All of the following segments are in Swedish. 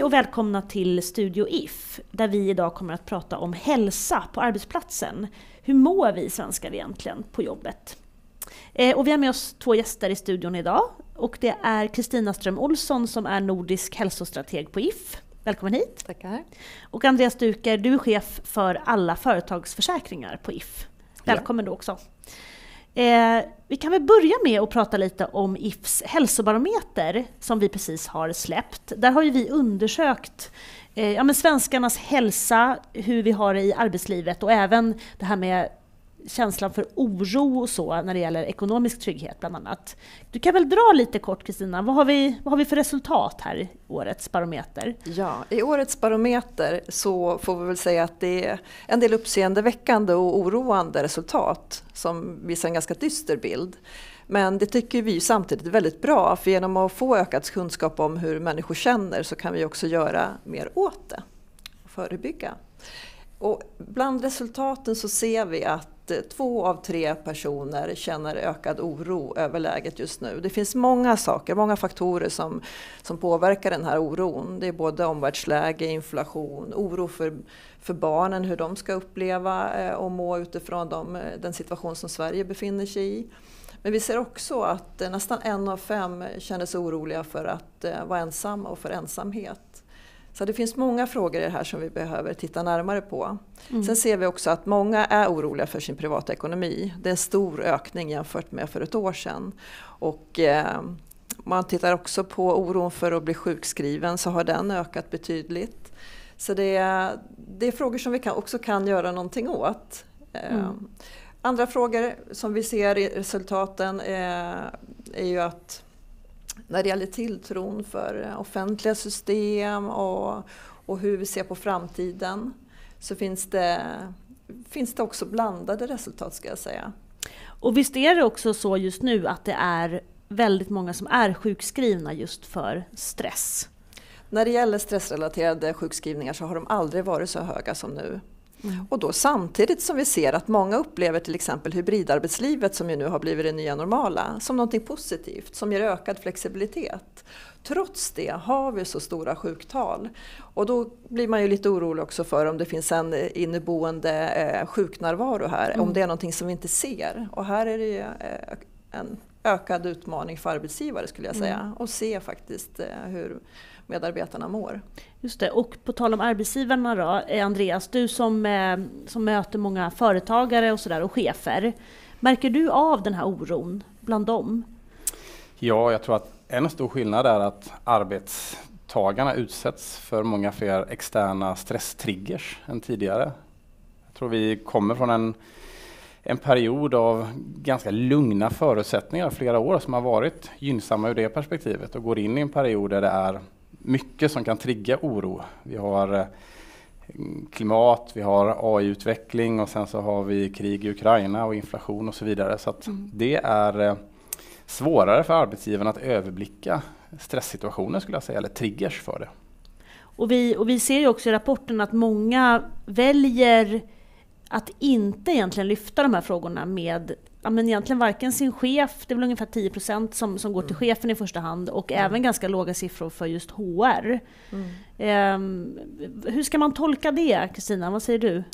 Hej och välkomna till Studio If, där vi idag kommer att prata om hälsa på arbetsplatsen. Hur mår vi svenskar egentligen på jobbet? Eh, och vi har med oss två gäster i studion idag. Och det är Kristina Ström Olsson som är nordisk hälsostrateg på If. Välkommen hit! Tackar! Och Andreas Duker, du är chef för alla företagsförsäkringar på If. Välkommen ja. du också! Eh, vi kan väl börja med att prata lite om Ifs hälsobarometer som vi precis har släppt. Där har ju vi undersökt eh, ja, men svenskarnas hälsa, hur vi har det i arbetslivet och även det här med känslan för oro och så när det gäller ekonomisk trygghet bland annat. Du kan väl dra lite kort Kristina, vad, har vi, vad har vi för resultat här i årets barometer? Ja, i årets barometer så får vi väl säga att det är en del uppseendeväckande och oroande resultat som visar en ganska dyster bild. Men det tycker vi samtidigt är väldigt bra för genom att få ökad kunskap om hur människor känner så kan vi också göra mer åt det och förebygga. Och bland resultaten så ser vi att Eh, två av tre personer känner ökad oro över läget just nu. Det finns många saker, många faktorer som, som påverkar den här oron. Det är både omvärldsläge, inflation, oro för, för barnen, hur de ska uppleva eh, och må utifrån de, eh, den situation som Sverige befinner sig i. Men vi ser också att nästan en av fem känner sig oroliga för att vara ensamma och för ensamhet. Så det finns många frågor i det här som vi behöver titta närmare på. Mm. Sen ser vi också att många är oroliga för sin privata ekonomi. Det är en stor ökning jämfört med för ett år sedan. Och, eh, man tittar också på oron för att bli sjukskriven så har den ökat betydligt. Så det är, det är frågor som vi kan, också kan göra någonting åt. Eh, mm. Andra frågor som vi ser i resultaten är, är ju att när det gäller tilltron för offentliga system och, och hur vi ser på framtiden så finns det, finns det också blandade resultat ska jag säga. Och visst är det också så just nu att det är väldigt många som är sjukskrivna just för stress? När det gäller stressrelaterade sjukskrivningar så har de aldrig varit så höga som nu. Mm. Och då samtidigt som vi ser att många upplever till exempel hybridarbetslivet som ju nu har blivit det nya normala som någonting positivt som ger ökad flexibilitet. Trots det har vi så stora sjuktal och då blir man ju lite orolig också för om det finns en inneboende eh, sjuknärvaro här, mm. om det är någonting som vi inte ser. Och här är det ju eh, en ökad utmaning för arbetsgivare skulle jag säga mm. och se faktiskt eh, hur medarbetarna mår. Just det, och på tal om arbetsgivarna då, eh, Andreas, du som, eh, som möter många företagare och, så där, och chefer. Märker du av den här oron bland dem? Ja, jag tror att en stor skillnad är att arbetstagarna utsätts för många fler externa stresstriggers än tidigare. Jag tror vi kommer från en, en period av ganska lugna förutsättningar flera år som har varit gynnsamma ur det perspektivet och går in i en period där det är mycket som kan trigga oro. Vi har eh, klimat, vi har AI-utveckling och sen så har vi krig i Ukraina och inflation och så vidare. Så mm. det är eh, svårare för arbetsgivarna att överblicka stresssituationer skulle jag säga, eller triggers för det. Och vi, och vi ser ju också i rapporten att många väljer att inte egentligen lyfta de här frågorna med ja, men egentligen varken sin chef, det är väl ungefär 10 som, som går till mm. chefen i första hand, och mm. även ganska låga siffror för just HR. Mm. Um, hur ska man tolka det, Kristina? Vad säger du?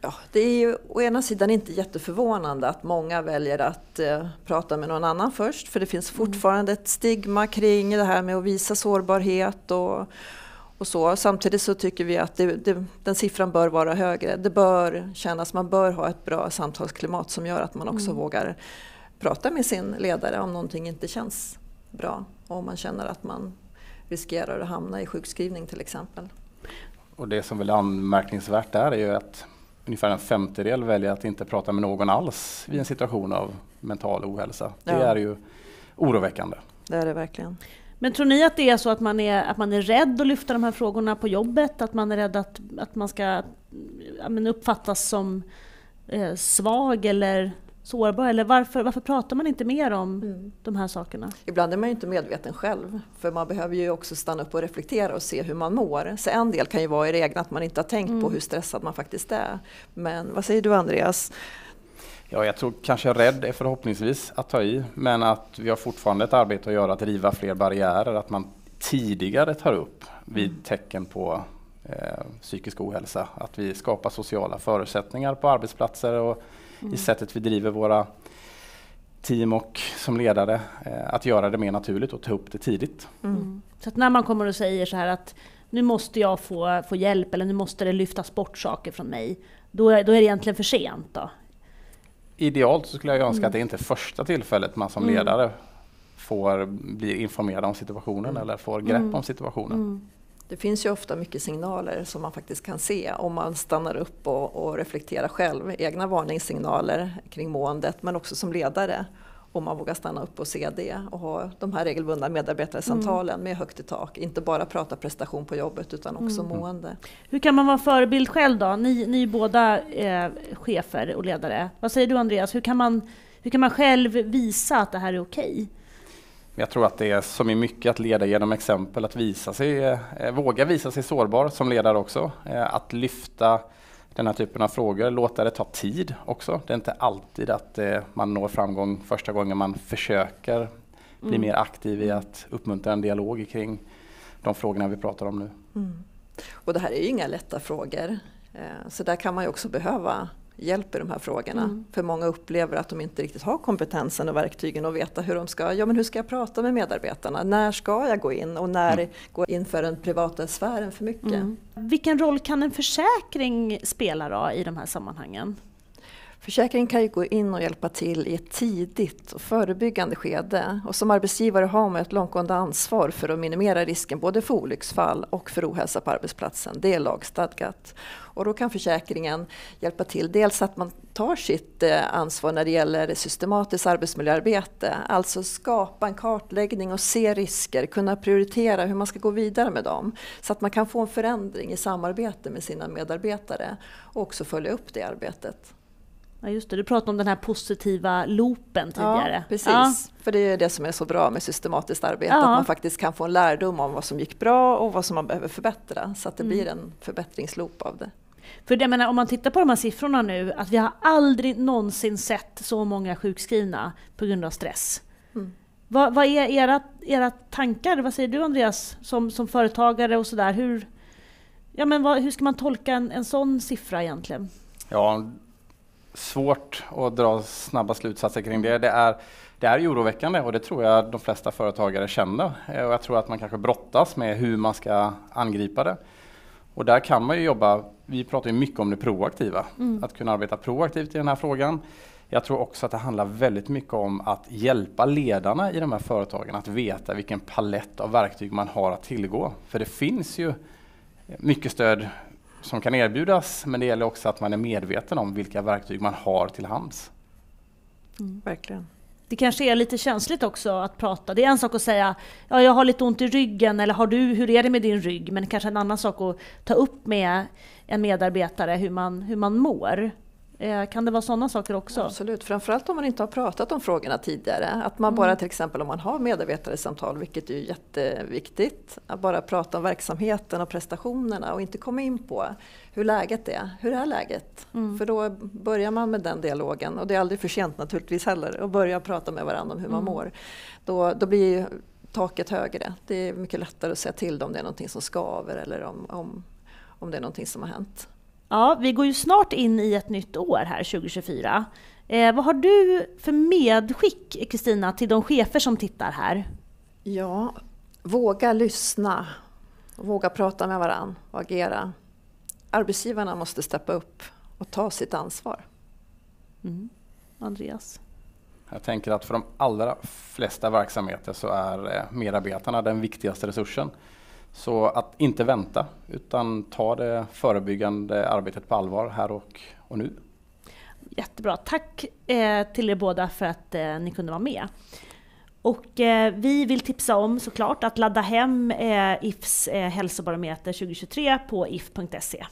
Ja, det är ju å ena sidan inte jätteförvånande att många väljer att eh, prata med någon annan först, för det finns mm. fortfarande ett stigma kring det här med att visa sårbarhet och, och så. Samtidigt så tycker vi att det, det, den siffran bör vara högre. Det bör kännas, man bör ha ett bra samtalsklimat som gör att man också mm. vågar prata med sin ledare om någonting inte känns bra om man känner att man riskerar att hamna i sjukskrivning till exempel. Och det som väl är anmärkningsvärt där är ju att ungefär en femtedel väljer att inte prata med någon alls vid en situation av mental ohälsa. Det ja. är ju oroväckande. Det är det verkligen. Men tror ni att det är så att man är, att man är rädd att lyfta de här frågorna på jobbet? Att man är rädd att, att man ska ja, uppfattas som eh, svag eller sårbar? Eller varför, varför pratar man inte mer om mm. de här sakerna? Ibland är man ju inte medveten själv. För man behöver ju också stanna upp och reflektera och se hur man mår. Så en del kan ju vara i det egna att man inte har tänkt mm. på hur stressad man faktiskt är. Men vad säger du Andreas? Ja, jag tror kanske rädd är förhoppningsvis att ta i, men att vi har fortfarande ett arbete att göra att riva fler barriärer, att man tidigare tar upp vid mm. tecken på eh, psykisk ohälsa. Att vi skapar sociala förutsättningar på arbetsplatser och mm. i sättet vi driver våra team och som ledare eh, att göra det mer naturligt och ta upp det tidigt. Mm. mm. Så att när man kommer och säger så här att nu måste jag få, få hjälp eller nu måste det lyftas bort saker från mig. Då är, då är det egentligen för sent då? Idealt så skulle jag önska mm. att det inte är första tillfället man som mm. ledare får bli informerad om situationen mm. eller får grepp mm. om situationen. Det finns ju ofta mycket signaler som man faktiskt kan se om man stannar upp och, och reflekterar själv. Egna varningssignaler kring måendet men också som ledare om man vågar stanna upp och se det och ha de här regelbundna medarbetarsamtalen mm. med högt i tak. Inte bara prata prestation på jobbet utan också mm. mående. Hur kan man vara förebild själv då? Ni, ni är båda eh, chefer och ledare. Vad säger du Andreas? Hur kan, man, hur kan man själv visa att det här är okej? Okay? Jag tror att det är som i mycket att leda genom exempel, att visa sig, eh, våga visa sig sårbar som ledare också. Eh, att lyfta den här typen av frågor, låta det ta tid också. Det är inte alltid att eh, man når framgång första gången man försöker bli mm. mer aktiv i att uppmuntra en dialog kring de frågorna vi pratar om nu. Mm. Och det här är ju inga lätta frågor. Så där kan man ju också behöva hjälp i de här frågorna. Mm. För många upplever att de inte riktigt har kompetensen och verktygen att veta hur de ska, ja men hur ska jag prata med medarbetarna? När ska jag gå in och när mm. gå in för den privata sfären för mycket? Mm. Vilken roll kan en försäkring spela då i de här sammanhangen? Försäkringen kan ju gå in och hjälpa till i ett tidigt och förebyggande skede. Och som arbetsgivare har man ett långtgående ansvar för att minimera risken både för olycksfall och för ohälsa på arbetsplatsen. Det är lagstadgat. Och då kan försäkringen hjälpa till. Dels att man tar sitt eh, ansvar när det gäller systematiskt arbetsmiljöarbete. Alltså skapa en kartläggning och se risker, kunna prioritera hur man ska gå vidare med dem. Så att man kan få en förändring i samarbete med sina medarbetare och också följa upp det arbetet. Ja just det, du pratade om den här positiva loopen tidigare. Ja, precis. Ja. För det är det som är så bra med systematiskt arbete, ja. att man faktiskt kan få en lärdom om vad som gick bra och vad som man behöver förbättra. Så att det mm. blir en förbättringsloop av det. För jag menar, om man tittar på de här siffrorna nu, att vi har aldrig någonsin sett så många sjukskrivna på grund av stress. Mm. Vad, vad, är era, era tankar? Vad säger du Andreas, som, som företagare och sådär? Hur, ja, hur ska man tolka en, en sån siffra egentligen? Ja, svårt att dra snabba slutsatser kring det. Det är, det är oroväckande och det tror jag de flesta företagare känner. Eh, och jag tror att man kanske brottas med hur man ska angripa det. Och där kan man ju jobba, vi pratar ju mycket om det proaktiva, mm. att kunna arbeta proaktivt i den här frågan. Jag tror också att det handlar väldigt mycket om att hjälpa ledarna i de här företagen att veta vilken palett av verktyg man har att tillgå. För det finns ju mycket stöd som kan erbjudas, men det gäller också att man är medveten om vilka verktyg man har till hands. Mm, verkligen. Det kanske är lite känsligt också att prata. Det är en sak att säga ja, jag har lite ont i ryggen eller har du, hur är det med din rygg? Men kanske en annan sak att ta upp med en medarbetare hur man, hur man mår. Eh, kan det vara sådana saker också? Absolut, framförallt om man inte har pratat om frågorna tidigare. Att man mm. bara till exempel om man har medarbetarsamtal, vilket är jätteviktigt, att bara prata om verksamheten och prestationerna och inte komma in på hur läget är. Hur är läget? Mm. För då börjar man med den dialogen och det är aldrig för sent naturligtvis heller att börja prata med varandra om hur man mm. mår. Då, då blir taket högre. Det är mycket lättare att säga till om det är någonting som skaver eller om, om, om det är någonting som har hänt. Ja, vi går ju snart in i ett nytt år här, 2024. Eh, vad har du för medskick, Kristina, till de chefer som tittar här? Ja, våga lyssna. Våga prata med varandra och agera. Arbetsgivarna måste steppa upp och ta sitt ansvar. Mm. Andreas? Jag tänker att för de allra flesta verksamheter så är eh, medarbetarna den viktigaste resursen. Så att inte vänta utan ta det förebyggande arbetet på allvar här och, och nu. Jättebra. Tack eh, till er båda för att eh, ni kunde vara med. Och eh, vi vill tipsa om såklart att ladda hem eh, IFs eh, hälsobarometer 2023 på if.se.